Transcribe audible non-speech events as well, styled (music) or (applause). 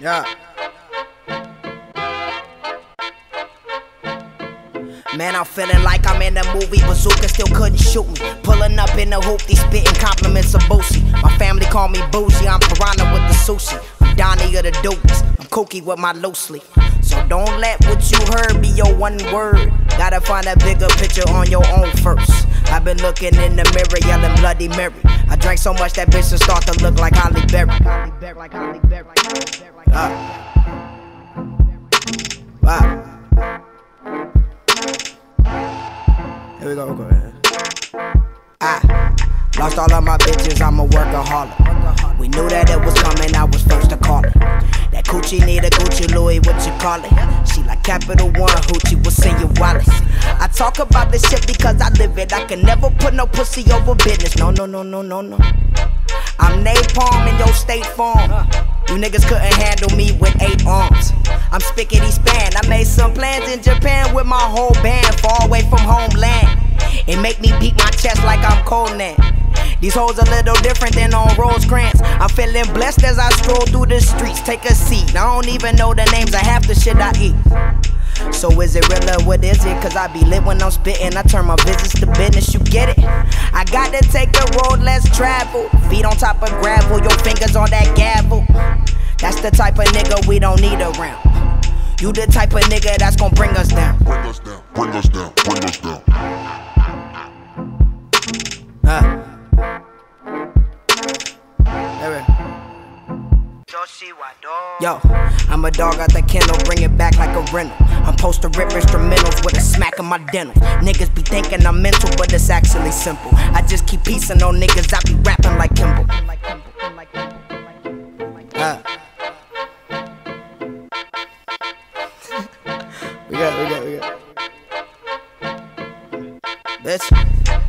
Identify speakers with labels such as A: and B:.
A: Yeah. Man, I'm feeling like I'm in a movie. Bazooka still couldn't shoot me. Pulling up in the hoopty, spitting compliments of Boosie. My family call me bougie. I'm piranha with the sushi. I'm Donnie of the dopes. I'm kooky with my loosely. So don't let what you heard be your one word. Gotta find a bigger picture on your own first. I've been looking in the mirror, yelling Bloody Mary. I drank so much that bitch start to look like Halle Berry. Uh. Wow. Here we go, go ahead. I lost all of my bitches, I'm a workaholic. We knew that it was coming, I was first to call it. That coochie need a Gucci Louis, what you call it? She like Capital One, hoochie, what's in your wallet? I talk about this shit because I live it. I can never put no pussy over business. No, no, no, no, no, no. I'm napalm in your state farm. You niggas couldn't handle me with eight arms. I'm spickety span. I made some plans in Japan with my whole band, far away from homeland. It make me beat my chest like I'm Conan. These hoes a little different than on Rosecrans. I'm feeling blessed as I stroll through the streets. Take a seat. I don't even know the names of half the shit I eat. So is it real or what is it? Cause I be lit when I'm spitting. I turn my business to business, you get it? I gotta take a road less travel. Feet on top of gravel, your fingers on that gavel. That's the type of nigga we don't need around. You the type of nigga that's gonna bring us down.
B: Bring us down, bring us down, bring us down.
A: Uh. Yo, I'm a dog out the kennel, bring it back like a rental. Supposed to rip instrumentals with a smack of my dental. Niggas be thinking I'm mental, but it's actually simple. I just keep piecing on niggas, I be rapping like Kimball. Uh. (laughs) we got, we got, we got. Bitch.